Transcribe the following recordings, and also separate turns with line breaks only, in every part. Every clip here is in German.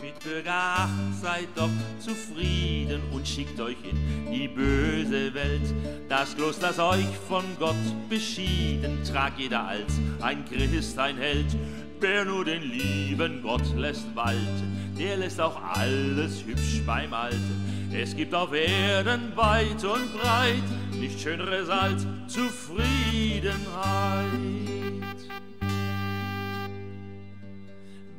Mitbürger, seid doch zufrieden und schickt euch in die böse Welt. Das Los, das euch von Gott beschieden, tragt jeder als ein Christ, ein Held. Wer nur den lieben Gott lässt walten, der lässt auch alles hübsch beim Alten. Es gibt auf Erden weit und breit nicht schöneres als Zufriedenheit.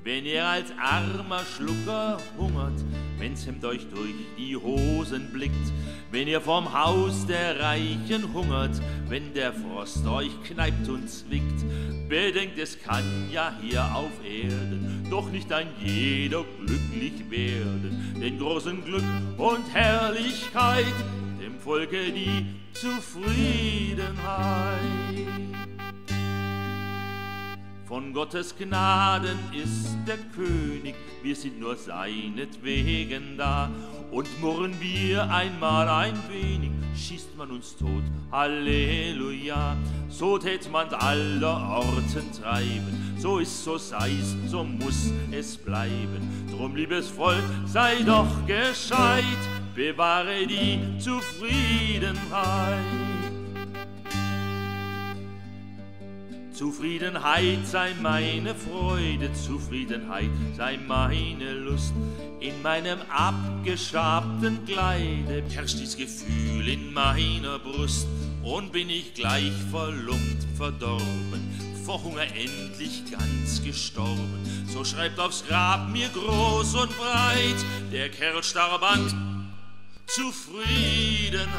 Wenn ihr als armer Schlucker hungert, wenn's hemmt euch durch die Hosen blickt, wenn ihr vorm Haus der Reichen hungert, wenn der Frost euch kneipt und zwickt, bedenkt, es kann ja hier auf Erden doch nicht ein jeder glücklich werden, den großen Glück und Herrlichkeit, dem Volke die Zufriedenheit. Von Gottes Gnaden ist der König, wir sind nur seinetwegen da. Und murren wir einmal ein wenig, schießt man uns tot, Halleluja. So tät man's aller Orten treiben, so ist, so sei's, so muss es bleiben. Drum, liebes Volk, sei doch gescheit, bewahre die Zufriedenheit. Zufriedenheit sei meine Freude, Zufriedenheit sei meine Lust. In meinem abgeschabten Kleide herrscht dies Gefühl in meiner Brust. Und bin ich gleich verlumpt, verdorben, vor Hunger endlich ganz gestorben. So schreibt aufs Grab mir groß und breit, der Kerl starb an Zufriedenheit.